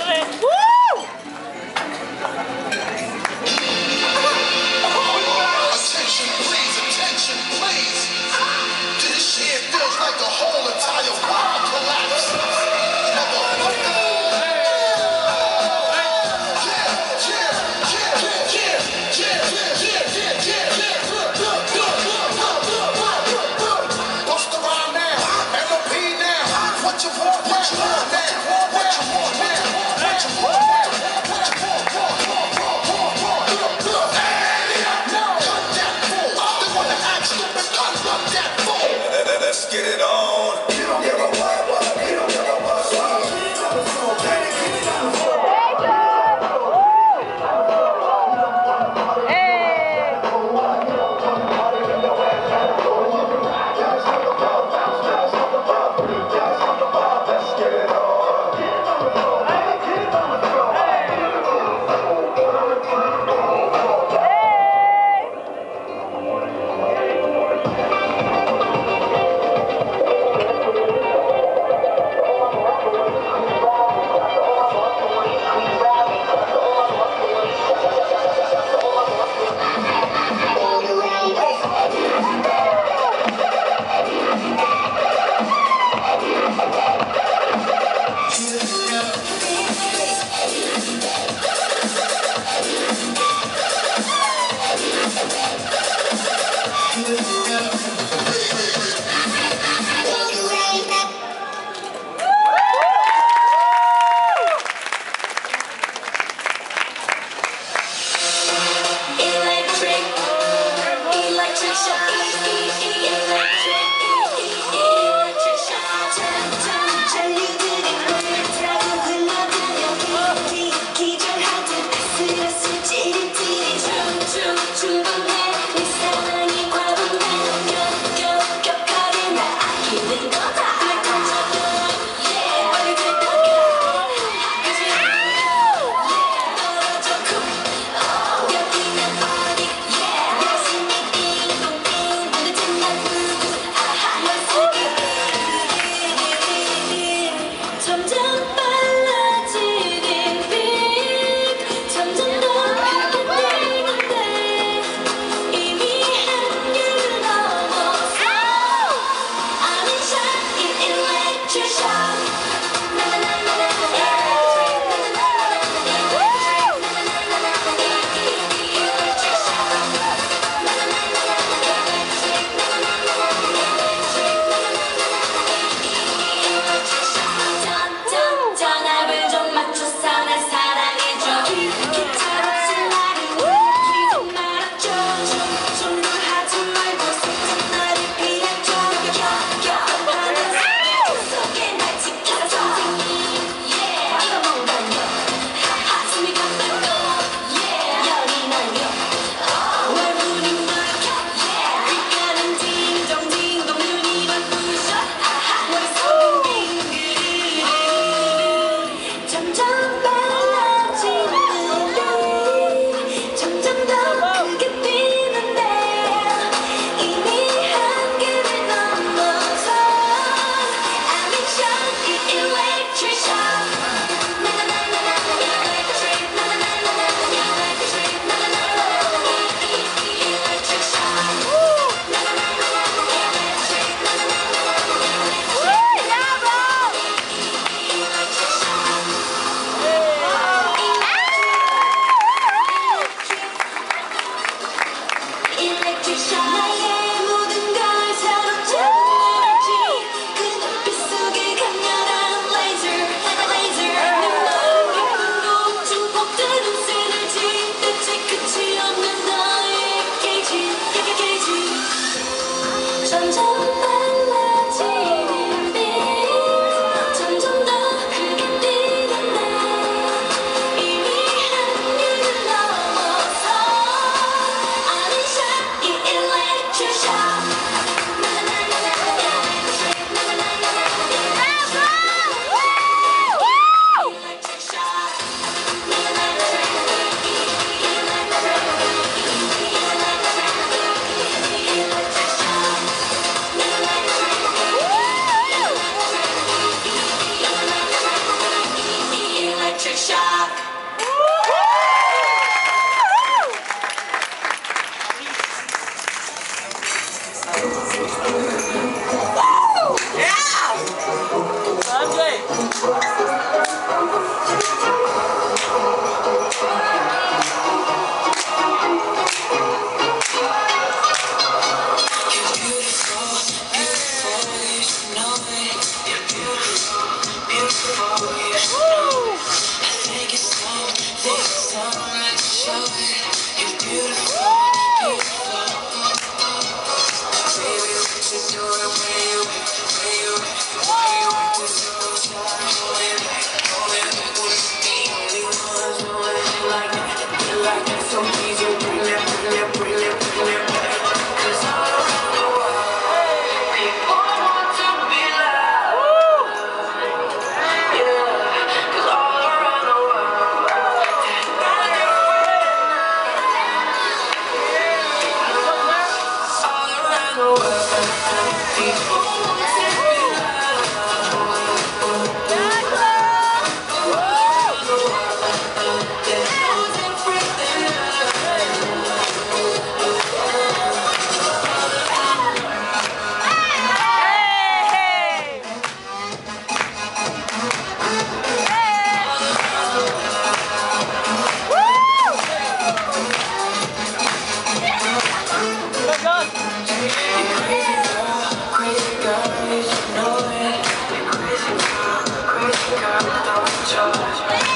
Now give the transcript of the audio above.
darling. Woo! sunrise showing. go up and. Yeah,